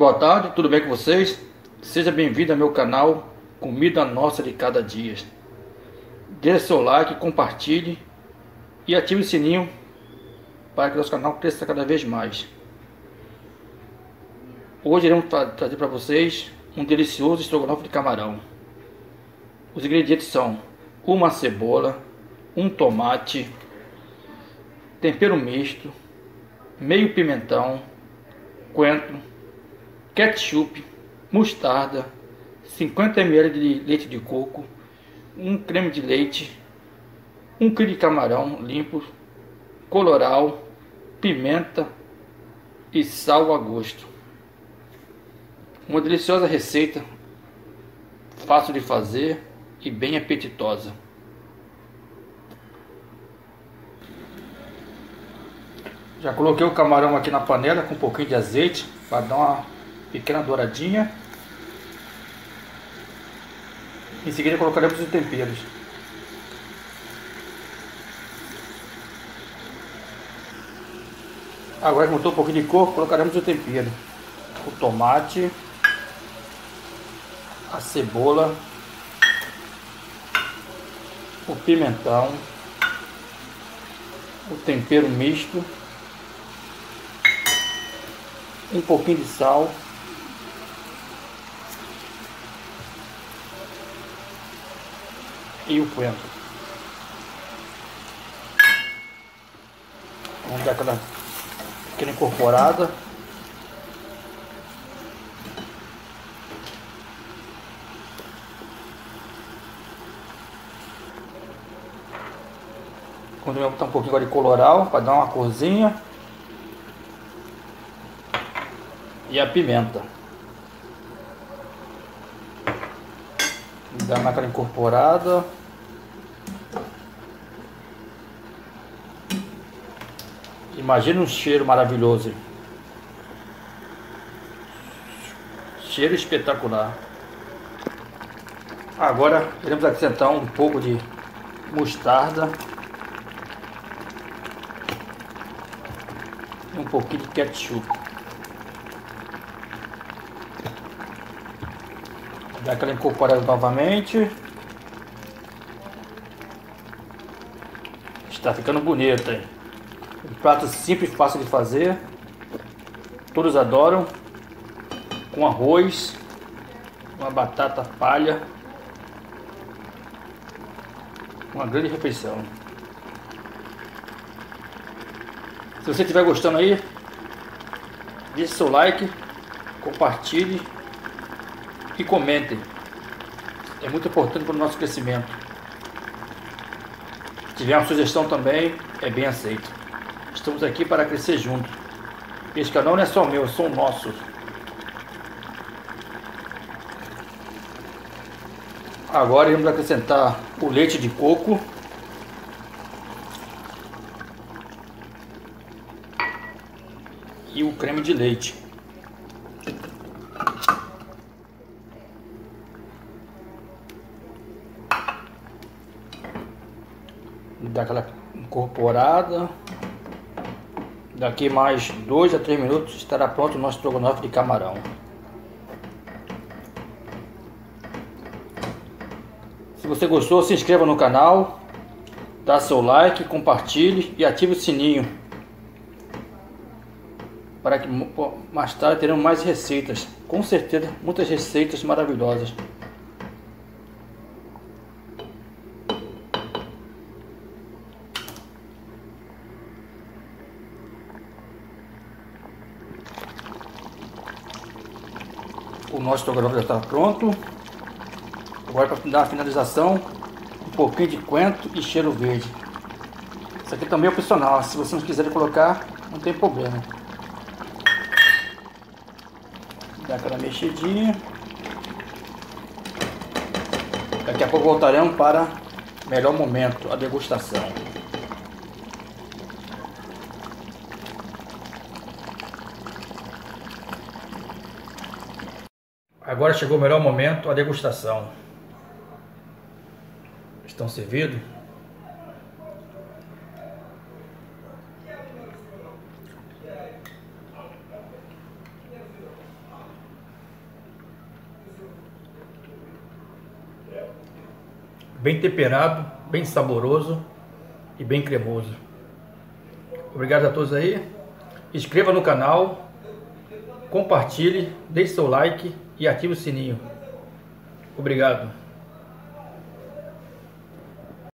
Boa tarde, tudo bem com vocês? Seja bem-vindo ao meu canal Comida Nossa de Cada Dia. Dê seu like, compartilhe e ative o sininho para que nosso canal cresça cada vez mais. Hoje iremos tra trazer para vocês um delicioso estrogonofe de camarão. Os ingredientes são uma cebola, um tomate, tempero misto, meio pimentão, coentro, ketchup, mostarda, 50 ml de leite de coco, um creme de leite, um quilo de camarão limpo, coloral, pimenta e sal a gosto. Uma deliciosa receita, fácil de fazer e bem apetitosa. Já coloquei o camarão aqui na panela com um pouquinho de azeite para dar uma pequena douradinha. Em seguida colocaremos os temperos. Agora que montou um pouquinho de cor, colocaremos o tempero. O tomate, a cebola, o pimentão, o tempero misto um pouquinho de sal. E o coentro. Vamos dar aquela pequena incorporada. Quando eu botar um pouquinho agora de coloral para dar uma corzinha. e a pimenta. Dá aquela incorporada. Imagina um cheiro maravilhoso. Cheiro espetacular. Agora iremos acrescentar um pouco de mostarda. E um pouquinho de ketchup. Dá aquela incorporada novamente. Está ficando bonito, hein? Um prato simples, fácil de fazer. Todos adoram. Com arroz, uma batata palha. Uma grande refeição. Se você estiver gostando aí, deixe seu like, compartilhe e comentem. É muito importante para o nosso crescimento. Se tiver uma sugestão também, é bem aceito. Estamos aqui para crescer juntos. Esse canal não é só meu, é só nosso. Agora iremos acrescentar o leite de coco. E o creme de leite. dar aquela incorporada. Daqui mais 2 a 3 minutos estará pronto o nosso estrogonofe de camarão. Se você gostou, se inscreva no canal, dá seu like, compartilhe e ative o sininho para que mais tarde teremos mais receitas. Com certeza, muitas receitas maravilhosas. O nosso estrogonofe já está pronto. Agora para dar a finalização, um pouquinho de coentro e cheiro verde. Isso aqui também é opcional, se você não quiser colocar, não tem problema. Dá aquela mexidinha. Daqui a pouco voltaremos para melhor momento, a degustação. Agora chegou o melhor momento, a degustação. Estão servidos? Bem temperado, bem saboroso e bem cremoso. Obrigado a todos aí. Inscreva no canal, compartilhe, deixe seu like e ative o sininho. Obrigado.